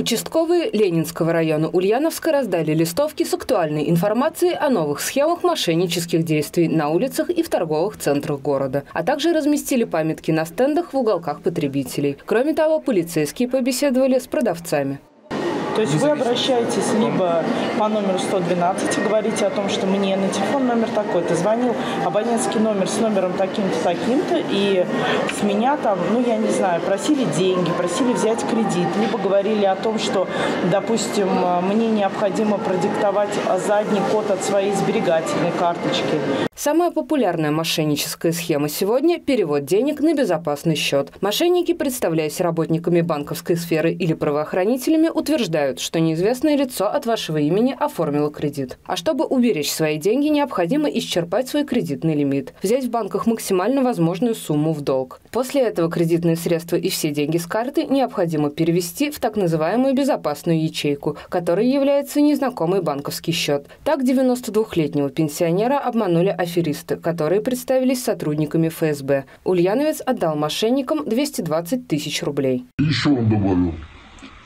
Участковые Ленинского района Ульяновска раздали листовки с актуальной информацией о новых схемах мошеннических действий на улицах и в торговых центрах города, а также разместили памятки на стендах в уголках потребителей. Кроме того, полицейские побеседовали с продавцами. То есть вы обращаетесь либо по номеру 112 и говорите о том, что мне на телефон номер такой-то звонил абонентский номер с номером таким-то, таким-то, и с меня там, ну, я не знаю, просили деньги, просили взять кредит, либо говорили о том, что, допустим, мне необходимо продиктовать задний код от своей сберегательной карточки. Самая популярная мошенническая схема сегодня – перевод денег на безопасный счет. Мошенники, представляясь работниками банковской сферы или правоохранителями, утверждают, что неизвестное лицо от вашего имени оформило кредит. А чтобы уберечь свои деньги, необходимо исчерпать свой кредитный лимит, взять в банках максимально возможную сумму в долг. После этого кредитные средства и все деньги с карты необходимо перевести в так называемую безопасную ячейку, которой является незнакомый банковский счет. Так 92-летнего пенсионера обманули официально аферисты, которые представились сотрудниками ФСБ. Ульяновец отдал мошенникам 220 тысяч рублей. Еще он добавил,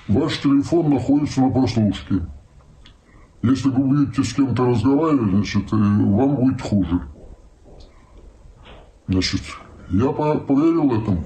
ваш телефон находится на прослушке. Если вы будете с кем-то разговаривать, значит, э, вам будет хуже. Значит, я поверил этому.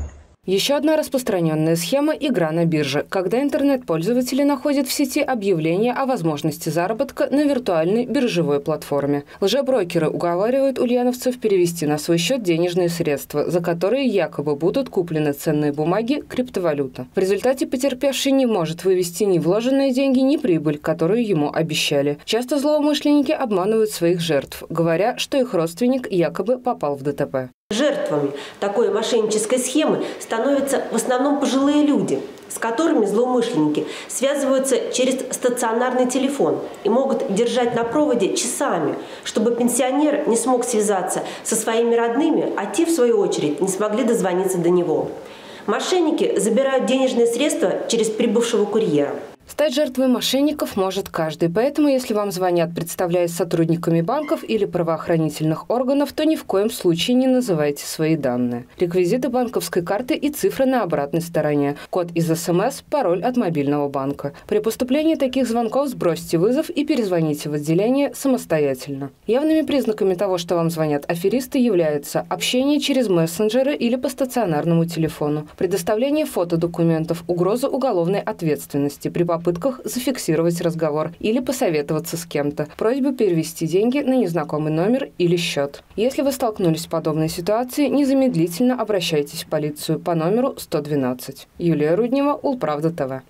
Еще одна распространенная схема – игра на бирже, когда интернет-пользователи находят в сети объявления о возможности заработка на виртуальной биржевой платформе. Лжеброкеры уговаривают ульяновцев перевести на свой счет денежные средства, за которые якобы будут куплены ценные бумаги, криптовалюта. В результате потерпевший не может вывести ни вложенные деньги, ни прибыль, которую ему обещали. Часто злоумышленники обманывают своих жертв, говоря, что их родственник якобы попал в ДТП. Жертвами такой мошеннической схемы становятся в основном пожилые люди, с которыми злоумышленники связываются через стационарный телефон и могут держать на проводе часами, чтобы пенсионер не смог связаться со своими родными, а те, в свою очередь, не смогли дозвониться до него. Мошенники забирают денежные средства через прибывшего курьера. Стать жертвой мошенников может каждый, поэтому если вам звонят, представляясь сотрудниками банков или правоохранительных органов, то ни в коем случае не называйте свои данные. Реквизиты банковской карты и цифры на обратной стороне, код из СМС, пароль от мобильного банка. При поступлении таких звонков сбросьте вызов и перезвоните в отделение самостоятельно. Явными признаками того, что вам звонят аферисты, являются общение через мессенджеры или по стационарному телефону, предоставление фотодокументов, угроза уголовной ответственности при попытках зафиксировать разговор или посоветоваться с кем-то, просьбу перевести деньги на незнакомый номер или счет. Если вы столкнулись с подобной ситуацией, незамедлительно обращайтесь в полицию по номеру 112. Юлия Руднева, Улправда ТВ.